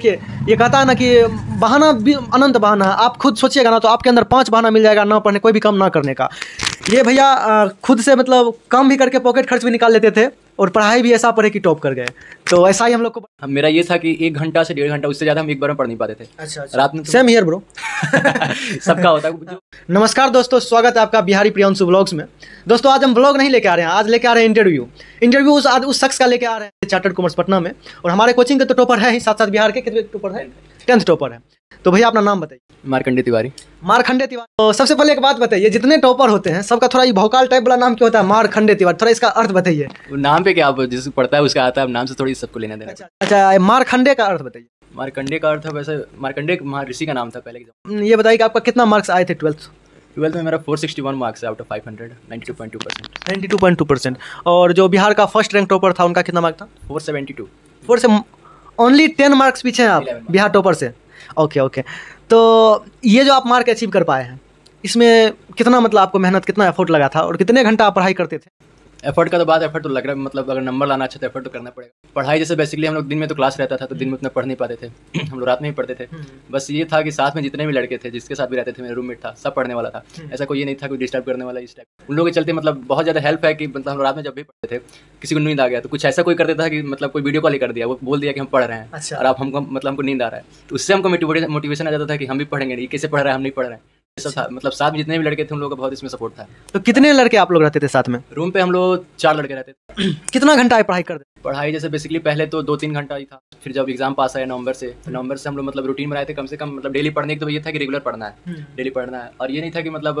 देखिए ये कहता है ना कि बहाना भी अनंत बहाना है। आप खुद सोचिएगा ना तो आपके अंदर पाँच बहाना मिल जाएगा ना पढ़ने, कोई भी काम ना करने का। ये भैया खुद से मतलब कम भी करके पॉकेट खर्च भी निकाल लेते थे। और पढ़ाई भी ऐसा पढ़े कि टॉप कर गए। तो ऐसा ही हम लोग को हम मेरा ये था कि एक घंटा से डेढ़ घंटा उससे ज़्यादा हम एक बार में पढ़ नहीं पाते थे। अच्छा रात में तो सेम हियर ब्रो सबका होता है। नमस्कार दोस्तों स्वागत है आपका बिहारी प्रियांशु ब्लॉग्स में। दोस्तों आज हम ब्लॉग नहीं लेके आ रहे हैं आज लेके आ रहे हैं इंटरव्यू इंटरव्यू उस आज उस शख्स का लेके आ रहे हैं चार्टर्ड कॉमर्स पटना में। और हमारे कोचिंग के तो टॉपर है ही साथ साथ बिहार के कितने टॉपर है? टेंथ टॉपर है। तो भैया अपना नाम बताइए। मारकंडे तिवारी। मारखंडे तिवारी। तो सबसे पहले एक बात बताइए जितने टॉपर होते हैं सबका थोड़ा ये भौकाल टाइप वाला नाम क्यों होता है? मारखंडे तिवारी थोड़ा इसका अर्थ बताइए। नाम पे क्या आप जिसको पढ़ता है उसका आता है नाम से थोड़ी सबको लेना देना अच्छा अच्छा मारखंडे का अर्थ बताइए। मारकंडे का अर्थ वैसे मारकंडे महर्षि का नाम था पहले हम्म, ये बताइए कि आपका कितना मार्क्स आए थे ट्वेल्थ ट्वेल्थ में मेरा 461 मार्क्स है out of 500 92.2 percent ninety two point two percent और जो बिहार का फ़र्स्ट रैंक टॉपर था उनका कितना मार्क था? 472 फोर से ओनली टेन मार्क्स पीछे हैं आप बिहार टॉपर से। ओके ओके तो ये जो आप मार्क अचीव कर पाए हैं इसमें कितना मतलब आपको मेहनत कितना एफर्ट लगा था और कितने घंटा आप पढ़ाई करते थे? एफर्ट का तो बात एफर्ट तो लग रहा है मतलब अगर नंबर लाना अच्छा तो एफर्ट तो करना पड़ेगा। पढ़ाई जैसे बेसिकली हम लोग दिन में तो क्लास रहता था तो दिन में उतना पढ़ नहीं पाते थे। हम लोग रात में ही पढ़ते थे। बस ये था कि साथ में जितने भी लड़के थे जिसके साथ भी रहते थे मेरा रूममेट था सब पढ़ने वाला था। ऐसा कोई ये नहीं था कोई डिस्टर्ब करने वाला इस टाइप उन लोगों के चलते मतलब बहुत ज़्यादा हेल्प है कि मतलब हम रात में जब भी पढ़ते थे किसी को नींद आ गया तो कुछ ऐसा कोई कर देता था कि मतलब कोई वीडियो कॉल ही कर दिया वो बोल दिया कि हम पढ़ रहे हैं। अच्छा। और आप हमको मतलब हमको नींद आ रहा है। तो उससे हमको मोटिवेशन आ जाता था कि हम भी पढ़ेंगे नहीं कैसे पढ़ रहे हैं हम नहीं पढ़ रहे हैं। ये सब था। मतलब साथ जितने भी लड़के थे उन लोगों का बहुत इसमें सपोर्ट था। तो कितने लड़के आप लोग रहते थे साथ में? रूम पे हम लोग चार लड़के रहते थे। कितना घंटा आप पढ़ाई करते पढ़ाई जैसे बेसिकली पहले तो दो तीन घंटा ही था। फिर जब एग्ज़ाम पास आया नवंबर से तो नवंबर से हम लोग मतलब रूटीन बनाए थे कम से कम मतलब डेली पढ़ने की तो ये था कि रेगुलर पढ़ना है। डेली पढ़ना है। और ये नहीं था कि मतलब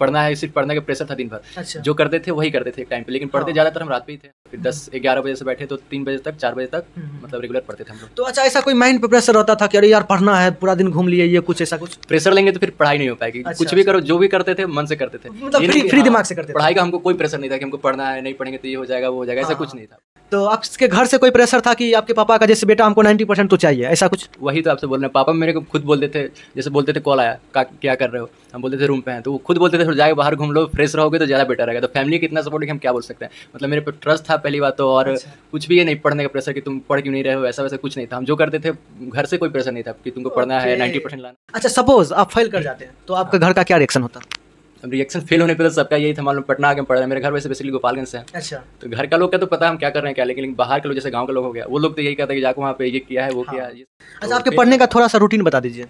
पढ़ना है सिर्फ़ पढ़ने का प्रेशर था दिन भर। अच्छा। जो करते थे वही करते थे एक टाइम पे। लेकिन पढ़ते हाँ। ज़्यादातर हम रात पे ही थे। फिर दस ग्यारह बजे से बैठे तो तीन बजे तक चार बजे तक हम्म। मतलब रेगुलर पढ़ते थे हम लोग। तो अच्छा ऐसा कोई माइंड पे प्रेशर होता था कि अरे यार पढ़ना है पूरा दिन घूम लिए ये कुछ ऐसा कुछ? प्रेशर लेंगे तो फिर पढ़ाई नहीं हो पाएगी। अच्छा, कुछ भी करो जो भी करते थे मन से करते थे। मतलब फ्री फ्री हाँ, दिमाग से करते पढ़ाई का हमको कोई प्रेशर नहीं था कि हमको पढ़ना है नहीं पढ़ेंगे तो ये हो जाएगा वो हो जाएगा ऐसा हाँ, कुछ। नहीं था। तो आपके घर से कोई प्रेशर था कि आपके पापा का जैसे बेटा हमको नाइन्टी परसेंट तो चाहिए ऐसा कुछ? वही तो आपसे बोल रहे हैं। पापा मेरे को खुद बोलते थे जैसे बोलते थे कॉल आया का क्या कर रहे हो? हम बोलते थे रूम पे हैं। तो वो खुद बोलते थे थोड़ा जाके बाहर घूम लो फ्रेश रहोगे तो ज़्यादा बेटर रहेगा। तो फैमिली कितना सपोर्ट है हम क्या बोल सकते हैं? मतलब मेरे पे ट्रस्ट था पहली बात तो और अच्छा। कुछ भी ये नहीं पढ़ने का प्रेशर कि तुम पढ़ क्यों नहीं रहे हो ऐसा वैसा कुछ नहीं था। हम जो करते थे घर से कोई प्रेशर नहीं था कि तुमको पढ़ना है नाइन्टी परसेंट लाना अच्छा सपोज़ आप फेल कर जाते हैं तो आपका घर का क्या रिएक्शन होता? अब रिएक्शन फेल होने पे तो सबका यही था मालूम पटना आगे पढ़ रहे हैं। मेरे घर वैसे बेसिकली गोपालगंज से है। अच्छा। तो घर का लोग का तो पता हम क्या कर रहे हैं क्या लेकिन बाहर के लोग जैसे गाँव के लोग हो गया वो लोग तो यही कहते हैं कि जाकर वहाँ पे ये किया है वो किया है अच्छा आपके पढ़ने का थोड़ा सा रूटीन बता दीजिए।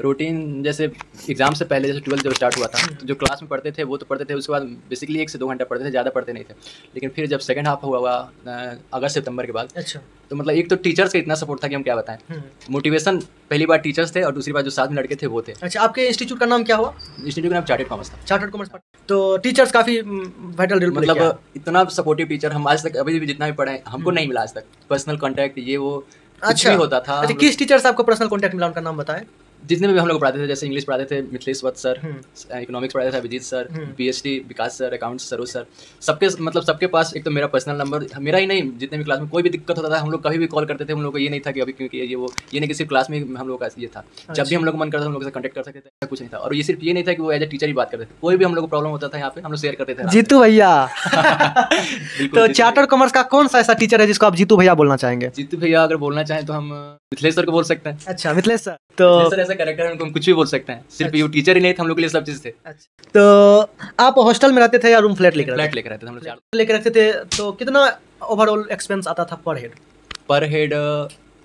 रूटीन जैसे एग्ज़ाम से पहले जैसे ट्वेल्थ जब स्टार्ट हुआ था तो जो क्लास में पढ़ते थे वो तो पढ़ते थे उसके बाद बेसिकली एक से दो घंटा पढ़ते थे ज़्यादा पढ़ते नहीं थे। लेकिन फिर जब सेकंड हाफ़ हुआ हुआ अगस्त सितंबर के बाद अच्छा। तो मतलब एक तो टीचर्स का इतना सपोर्ट था कि हम क्या बताएँ। मोटिवेशन पहली बार टीचर्स थे और दूसरी बार जो साथ में लड़के थे वो थे। अच्छा आपके इंस्टीट्यूट का नाम क्या हुआ? इंस्टीट्यूट का नाम चार्टेड कॉमर्स था। चार्टर्ड कॉमर्स तो टीचर्स काफ़ी वाइटल रोल मतलब इतना सपोर्टिव टीचर हम आज तक अभी भी जितना भी पढ़े हमको नहीं मिला आज तक। पर्सनल कांटेक्ट ये वो अच्छा। होता था। अच्छा किस टीचर से आपको पर्सनल कांटेक्ट मिला? उनका नाम बताएँ। जितने भी हम लोग पढ़ाते थे जैसे इंग्लिश पढ़ाते थे मिथिलेश वत्स सर हम्म। इकोनॉमिक्स पढ़ाते थे अभिजीत सर हम्म। PhD Vikas sir accounts Saroj sir सबके मतलब सबके पास एक तो मेरा पर्सनल नंबर मेरा ही नहीं जितने भी क्लास में कोई भी दिक्कत होता था हम लोग कभी भी कॉल करते थे हम लोग को ये नहीं था कि अभी क्योंकि ये वो ये नहीं कि सिर्फ़ क्लास में हम लोग का ये था। जब अच्छा। भी हम लोग मन करता था हम लोग से कॉन्टेक्ट कर सकते थे कुछ नहीं था। और ये सिर्फ़ ये नहीं था कि वो एज ए टीचर ही बात करते थे। कोई भी हम लोग को प्रॉब्लम होता था यहाँ पे हम लोग शेयर करते थे। जीतू भैया। तो चार्टर कॉमर्स का कौन सा ऐसा टीचर है जिसको आप जीतू भैया बोलना चाहेंगे? जीतू भैया अगर बोलना चाहें तो हम मिथिलेश सर को बोल सकते हैं। अच्छा मिथिलेश सर। तो मिथिलेश सर ऐसा करेक्टर है उनको हम कुछ भी बोल सकते हैं। सिर्फ़ ये टीचर ही नहीं थे हम लोग के लिए सब चीज़ थे। अच्छा। तो आप हॉस्टल में रहते थे या रूम फ्लैट लेकर फ्लैट लेकर रहते थे हम लोग लेकर रहते थे तो कितना ओवरऑल एक्सपेंस आता था पर हेड पर हेड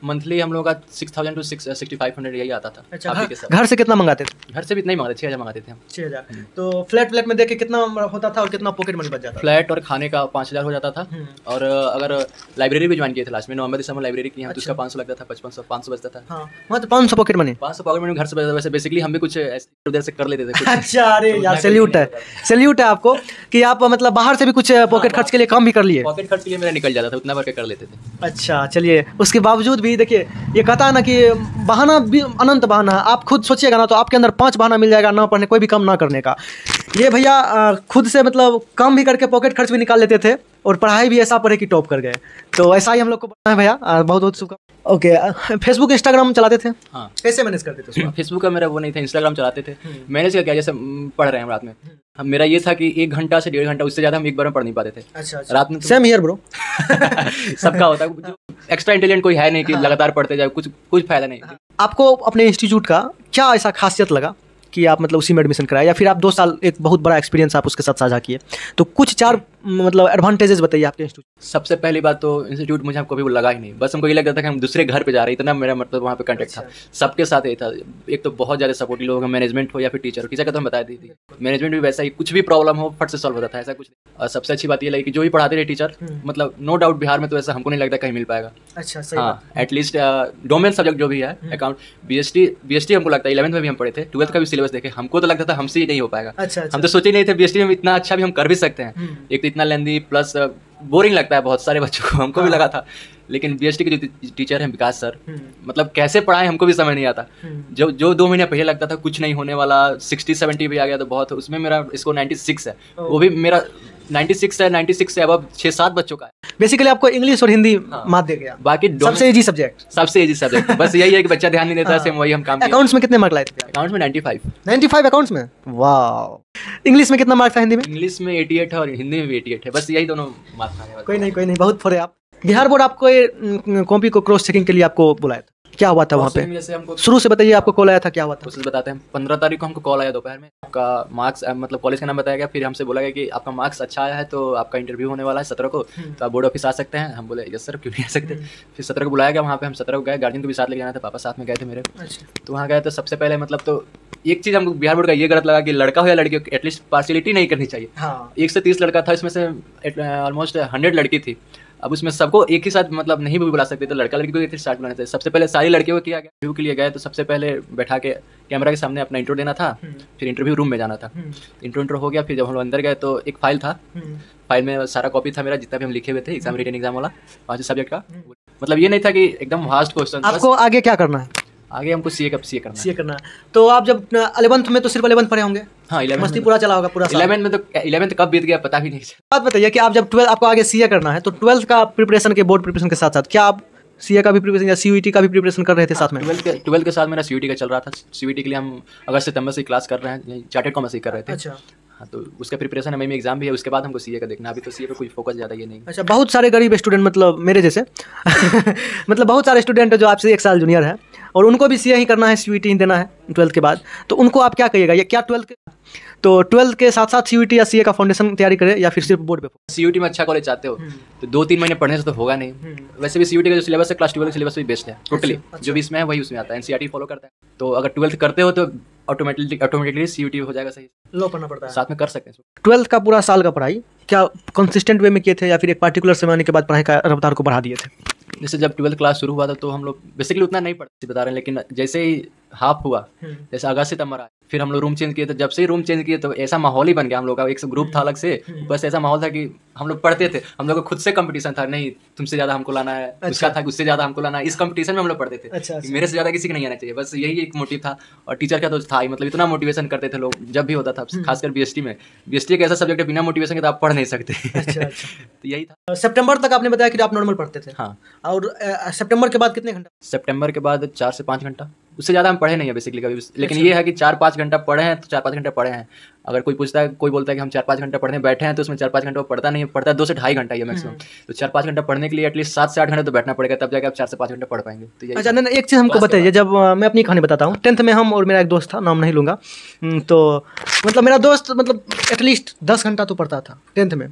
मंथली हम लोग का six thousand two six sixty five hundred यही आता था अच्छा घर, से कितना मंगाते थे? घर से भी इतना ही मंगाते छः हज़ार मंगाते थे हम। छः हज़ार। तो फ्लैट फ्लैट में देख के कितना होता था और कितना पॉकेट मनी बच जाता फ्लैट और खाने का पाँच हज़ार हो जाता था। हम्म। और अगर लाइब्रेरी भी ज्वाइन किए थे लास्ट में नवंबर दिसंबर लाइब्रेरी की हम तो अच्छा। उसका पाँच सौ लगता था पचपन सौ पाँच सौ बचता था। हाँ तो पाँच सौ पॉकेट मनी पाँच सौ पॉकेट में घर से बचता वैसे बेसिकली हम भी कुछ ऐसे उधर से कर लेते थे अच्छा अरे तो यार सैल्यूट है। सैल्यूट है आपको कि आप मतलब बाहर से भी कुछ पॉकेट हाँ, खर्च के लिए काम भी कर लिए। पॉकेट खर्च के लिए मेरा निकल जाता था उतना भर के कर लेते थे। अच्छा चलिए उसके बावजूद भी देखिए ये कहता है ना कि बहाना भी अनंत बहाना है। आप खुद सोचिएगा ना तो आपके अंदर पाँच बहाना मिल जाएगा ना पढ़ने कोई भी काम ना करने का। ये भैया खुद से मतलब काम भी करके पॉकेट खर्च भी निकाल लेते थे और पढ़ाई भी ऐसा पढ़े कि टॉप कर गए। तो ऐसा ही हम लोग को पढ़ना है भैया। बहुत बहुत शुभ ओके फेसबुक इंस्टाग्राम चलाते थे? हाँ। कैसे मैनेज करते थे फेसबुक का मेरा वो नहीं था इंस्टाग्राम चलाते थे। हम्म। मैंने क्या जैसे हम्म, पढ़ रहे हैं रात में। हम मेरा ये था कि एक घंटा से डेढ़ घंटा उससे ज़्यादा हम एक बार में पढ़ नहीं पाते थे। अच्छा अच्छा। रात में सेम हियर ब्रो सबका होता है। एक्स्ट्रा इंटेलिजेंट कोई है नहीं कि हाँ। लगातार पढ़ते जाए कुछ कुछ फ़ायदा नहीं। आपको अपने इंस्टीट्यूट का क्या ऐसा खासियत लगा कि आप मतलब उसी में एडमिशन कराए? या फिर आप दो साल एक बहुत बड़ा एक्सपीरियंस आप उसके साथ साझा किए? तो कुछ चार मतलब एडवांटेजेस बताइए आपके इंस्टीट्यूट सबसे पहली बात तो इंस्टीट्यूट मुझे हमको भी लगा ही नहीं। बस हमको ये लगता था कि हम दूसरे घर पे जा रहे हैं। इतना मेरा मतलब वहाँ पे कंटेक्ट था। सबके साथ ये था। एक तो बहुत ज़्यादा सपोर्टिव लोग मैनेजमेंट हो या फिर टीचर हो किसी का तो हम बता दी थी मैनेजमेंट भी वैसा ही कुछ भी प्रॉब्लम हो फट से सॉल्व होता था ऐसा कुछ और सबसे अच्छी बात ये लगी कि जो भी पढ़ाते रहे टीचर मतलब नो डाउट बिहार में तो ऐसा हमको नहीं लगता कहीं मिल पाएगा। अच्छा हाँ एटलीस्ट डोमेन सब्जेक्ट जो भी है account B S T B S T हमको लगता है इलेवंथ में भी हम पढ़े थे। ट्वेल्थ का भी सिलेबस देखे। हमको तो लगता था हमसे ही नहीं हो पाएगा। अच्छा हम तो सोचे नहीं थे बी एस टी में इतना अच्छा भी हम कर भी सकते हैं। हम्म। एक तो इतना लेंदी प्लस बोरिंग लगता है बहुत सारे बच्चों को। हमको भी लगा था। लेकिन बी के जो टीचर हैं विकास सर मतलब कैसे पढ़ाएँ हमको भी समझ नहीं आता। जो जो दो महीने पहले लगता था कुछ नहीं होने वाला सिक्सटी सेवेंटी भी आ गया तो बहुत उसमें मेरा इसको नाइन्टी सिक्स है वो भी मेरा नाइन्टी सिक्स है नाइन्टी सिक्स से अब छः सात बच्चों का है। बेसिकली आपको इंग्लिश और हिंदी हाँ। मात दे गया। बाकी सबसे इजी सब्जेक्ट सबसे इजी सब्जेक्ट बस यही है कि बच्चा ध्यान नहीं देता हाँ। सेम वही हम काम अकाउंट्स में कितने मार्क लाए थे? अकाउंट्स में नाइन्टी फाइव 95 अकाउंट्स में? वाह इंग्लिश में कितना मार्क था हिंदी में? इंग्लिश में एटी एट है और हिंदी में भी एटी एट है। बस यही दोनों मार्क्स आने कोई नहीं कोई नहीं बहुत आप। बिहार बोर्ड आपको कॉपी को क्रॉस चेकिंग के लिए आपको बुलाया था। क्या हुआ था वहाँ पे? शुरू से बताइए आपको कॉल आया था क्या हुआ था? बताते हैं। पंद्रह तारीख को हमको कॉल आया दोपहर में। आपका मार्क्स मतलब कॉलेज का नाम बताया गया। फिर हमसे बोला गया कि आपका मार्क्स अच्छा आया है तो आपका इंटरव्यू होने वाला है सत्रह को। तो आप बोर्ड ऑफ़िस आ सकते हैं। हम बोले यस सर क्यों नहीं आ सकते? फिर सत्रह को बुलाया गया। वहाँ पे हम सत्रह को गए। गार्जियन को भी साथ लेके जाना था। पापा साथ में गए थे मेरे। अच्छा। तो वहाँ गए तो सबसे पहले मतलब तो एक चीज़ हमको बिहार बोर्ड का ये गलत लगा कि लड़का हो या लड़की एटलीस्ट पार्शियलिटी नहीं करनी चाहिए। हाँ। एक से तीस लड़का था इसमें से ऑलमोस्ट हंड्रेड लड़की थी। अब उसमें सबको एक ही साथ मतलब नहीं भी बुला सकते तो लड़का लड़की को एक ही साथ बुलाना थे। सबसे पहले सारी लड़कियों को किया गया इंटरव्यू के लिए गए तो सबसे पहले बैठा के कैमरा के सामने अपना इंटरव्यू देना था फिर इंटरव्यू रूम में जाना था। इंटरव्यू इंटरव्यू हो गया फिर जब हम लोग अंदर गए तो एक फ़ाइल था। फ़ाइल में सारा कॉपी था मेरा जितना भी हम लिखे हुए थे एग्ज़ाम रिटर्न एग्ज़ाम वाला पाँच सब्जेक्ट का। मतलब ये नहीं था कि एकदम फास्ट क्वेश्चन आपको आगे क्या करना है? आगे हमको सी ए का सी ए करना है? सीए करना है। तो आप जब अलेवंथ में तो सिर्फ़ अलेवंथ पढ़े होंगे? हाँ मस्ती इलेवन पूरा चला होगा पूरा। इलेवन में तो इलेवन कब बीत गया पता भी नहीं बात बताइए कि आप जब ट्वेल्थ आपको आगे सीए करना है तो ट्वेल्थ का प्रिपरेशन के बोर्ड प्रिपरेशन के साथ साथ क्या आप सीए का भी प्रिपरेशन या सीयूईटी का भी प्रिपरेशन कर रहे थे साथ में? ट्वेल्थ के ट्वेल्थ के साथ मेरा सी का चल रहा था। सी के लिए हम अगस्त सितंबर से क्लास कर रहे हैं चार्टेड कॉमर्स ही कर रहे थे। अच्छा। हाँ तो उसका प्रिपरेशन है में एग्ज़ाम भी है उसके बाद हमको सीए का देखना अभी तो सीए पे कोई फोकस ज़्यादा ये नहीं अच्छा बहुत सारे गरीब स्टूडेंट मतलब मेरे जैसे मतलब बहुत सारे स्टूडेंट जो आपसे एक साल जूनियर है और उनको भी सीए ही करना है ही देना है ट्वेल्थ के बाद। तो उनको आप क्या कहिएगा? या क्या ट्वेल्थ के तो ट्वेल्थ के साथ साथ सीयूईटी या सीए का फाउंडेशन तैयारी करें या फिर सिर्फ़ बोर्ड पे सी में अच्छा कॉलेज चाहते हो तो दो तीन महीने पढ़ने से तो होगा नहीं। वैसे भी सी का जो सिलेबस है क्लास ट्वेल्व का सिलेबस भी बेस्ट है टोटली जो भी इसमें है वही उसमें आता है। एनसीआरटी फॉलो करता है। तो अगर ट्वेल्थ करते हो तो ऑटोमेटिकली ऑटोमेटिकली सी हो जाएगा सही। लो पढ़ना पड़ता है। साथ में कर सकते हैं। ट्वेल्थ का पूरा साल का पढ़ाई क्या कंसिस्टेंट वे में किए थे या फिर एक पार्टिकुलर समय आने के बाद पढ़ाई का रफ्तार को बढ़ा दिए थे? जैसे जब ट्वेल्थ क्लास शुरू हुआ था तो हम लोग बेसिकली उतना नहीं पढ़ते बता रहे हैं लेकिन जैसे ही हाफ़ हुआ जैसे अगस्त सितंबर फिर हम लोग रूम चेंज किए तो जब से ही रूम चेंज किए तो ऐसा माहौल ही बन गया हम लोग का। एक ग्रुप था अलग से बस ऐसा माहौल था कि हम लोग पढ़ते थे। हम लोग को खुद से कंपटीशन था नहीं तुमसे ज़्यादा हमको लाना है अच्छा। उसका था उससे ज़्यादा हमको लाना है। इस कंपटीशन में हम लोग पढ़ते थे। अच्छा, कि मेरे से ज़्यादा किसी को नहीं आना चाहिए बस यही एक मोटिव था। और टीचर का तो था ही मतलब इतना मोटिवेशन करते थे लोग जब भी होता था खासकर बी में। बी एक ऐसा सब्जेक्ट है बिना मोटिवेशन के तो आप पढ़ नहीं सकते। अच्छा अच्छा। तो यही था। सितंबर तक आपने बताया कि आप नॉर्मल पढ़ते थे। हाँ। और सितंबर के बाद कितने घंटा? सेप्टेम्बर के बाद चार से पाँच घंटा। उससे ज़्यादा हम पढ़े नहीं है बेसिकली कभी लेकिन ये है कि चार पाँच घंटा पढ़े हैं तो चार पाँच घंटे पढ़े हैं। अगर कोई पूछता है कोई बोलता है कि हम चार पाँच घंटा पढ़ने बैठे हैं तो उसमें चार पाँच घंटा पढ़ता नहीं है पढ़ता है दो से ढाई घंटा ही है मैक्सिमम तो चार पाँच घंटा पढ़ने के लिए एटलीस्ट सात से आठ घंटे तो बैठना पड़ेगा तब जाकर आप चार से पाँच घंटे पढ़ पाएँगे। तो अच्छा नहीं, एक चीज़ हमको बताइए जब मैं अपनी कहानी बताता हूँ। टेंथ में हम और मेरा एक दोस्त था नाम नहीं लूँगा। हम्म, तो मतलब मेरा दोस्त मतलब एटलीस्ट दस घंटा तो पढ़ता था टेंथ में।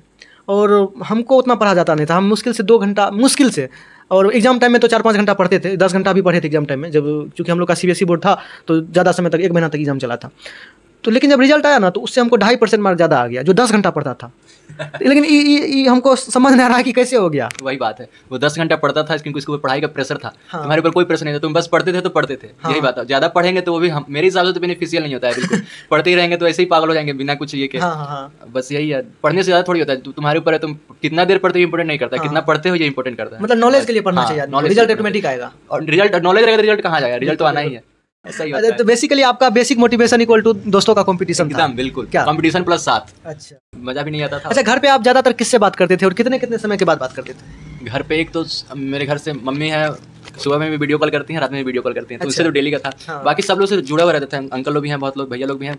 और हमको उतना पढ़ा जाता नहीं था। हम मुश्किल से दो घंटा मुश्किल से और एग्ज़ाम टाइम में तो चार पाँच घंटा पढ़ते थे, दस घंटा भी पढ़े थे एग्ज़ाम टाइम में। जब, चूँकि हम लोग का सी बोर्ड था तो ज़्यादा समय तक, एक महीना तक एग्ज़ाम चला था। तो लेकिन जब रिज़ल्ट आया ना तो उससे हमको ढाई परसेंट मार्क ज़्यादा आ गया, जो दस घंटा पढ़ता था। लेकिन ये- हमको समझ नहीं आ रहा है कि कैसे हो गया। वही बात है। वो दस घंटा पढ़ता था क्योंकि उसके ऊपर पढ़ाई का प्रेशर था। हाँ। तुम्हारे ऊपर कोई प्रेशर नहीं था। तुम बस पढ़ते थे तो पढ़ते थे। हाँ। यही बात है। ज़्यादा पढ़ेंगे तो वो भी हम मेरे हिसाब से तो बेनिफिशियल नहीं होता है बिल्कुल। पढ़ते ही रहेंगे तो ऐसे ही पागल हो जाएँगे बिना कुछ ये के। हाँ हाँ हाँ। बस यही है। पढ़ने से ज़्यादा थोड़ी होता है। तुम्हारे ऊपर है तुम कितना देर पढ़ते हो इंपोर्टेंट नहीं करता। कितना पढ़ते हो ये इंपोर्टेंट करता है। मतलब नॉलेज के लिए पढ़ना चाहिए रिज़ल्ट ऑटोमेटिक आएगा। और रिज़ल्ट नॉलेज रहेगा रिज़ल्ट कहाँ जाएगा? रिज़ल्ट तो आना ही है। ऐसा ही होता है। तो बेसिकली आपका बेसिक मोटिवेशन इक्वल टू दोस्तों का कंपटीशन था। एकदम बिल्कुल। क्या? कंपटीशन प्लस साथ। अच्छा। मज़ा भी नहीं आता था। अच्छा घर पे आप ज़्यादातर किससे बात करते थे और कितने कितने समय के बाद बात करते थे? घर पे एक तो मेरे घर से मम्मी है सुबह में भी वीडियो कॉल करती हैं रात में भी वीडियो कॉल करती हैं। तो उससे अच्छा। तो डेली का था। हाँ। बाकी सब लोग से जुड़ा हुआ रहता था। अंकल लोग भी हैं बहुत लोग भैया लोग भी हैं।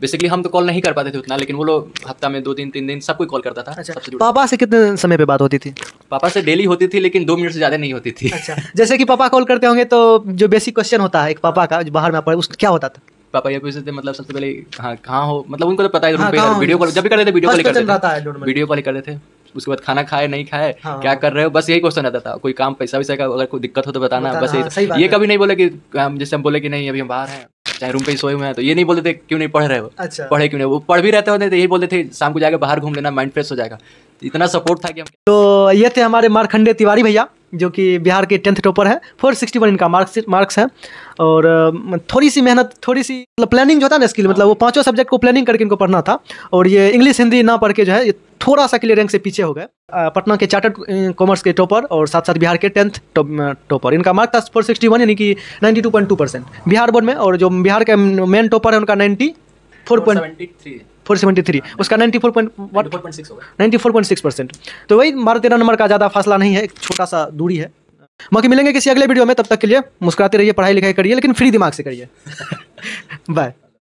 बेसिकली हम तो कॉल नहीं कर पाते थे उतना लेकिन वो लोग हफ़्ता में दो दिन तीन दिन सब कोई कॉल करता था अच्छा। पापा से कितने समय पे बात होती थी? पापा से डेली होती थी लेकिन दो मिनट से ज़्यादा नहीं होती थी। अच्छा। जैसे कि पापा कॉल करते होंगे तो जो बेसिक क्वेश्चन होता है एक पापा का बाहर में उसका क्या होता था? पापा ये पूछते थे मतलब सबसे पहले हाँ कहाँ हो? मतलब उनको तो पता है कहाँ हो? वीडियो कॉल जब भी करते थे वीडियो कॉल करते थे। वीडियो कॉल करते थे। उसके बाद खाना खाए नहीं खाए हाँ। क्या कर रहे हो? बस यही क्वेश्चन रहता था। कोई काम पैसा वैसा का अगर कोई दिक्कत हो तो बताना बताना, बस यही ये कभी नहीं बोले कि हम जैसे हम बोले कि नहीं अभी हम बाहर हैं चाहे रूम पे ही सोए हुए हैं तो ये नहीं बोलते थे क्यों नहीं पढ़ रहे हो? अच्छा। पढ़े क्यों नहीं? वो पढ़ भी रहते होते तो यही बोलते थे शाम को जाकर बाहर घूम लेना माइंड फ्रेश हो जाएगा। इतना सपोर्ट था कि हम तो ये थे हमारे मारखंडे तिवारी भैया। जो कि बिहार के टेंथ टॉपर है फोर सिक्सटी वन इनका मार्क्स मार्क्स है। और थोड़ी सी मेहनत थोड़ी सी मतलब प्लानिंग जो है ना स्किल मतलब वो पाँचों सब्जेक्ट को प्लानिंग करके इनको पढ़ना था। और ये इंग्लिश हिंदी ना पढ़ के जो है, ये थोड़ा सा के लिए रैंक से पीछे हो गए। पटना के चार्टर्ड कॉमर्स के टॉपर और साथ साथ बिहार के टेंथ टॉपर इनका मार्क था फोर सिक्सटी वन यानी कि ninety two point two percent Bihar board में और जो बिहार के मेन टॉपर है, उनका ninety four point four seventy three उसका नाइन्टी फोर पॉइंट वट 94.6 होगा ninety four point six percent तो वही बारह तेरह नंबर का ज़्यादा फासला नहीं है एक छोटा सा दूरी है। बाकी मिलेंगे किसी अगले वीडियो में तब तक के लिए मुस्कुराते रहिए पढ़ाई लिखाई करिए लेकिन फ्री दिमाग से करिए। बाय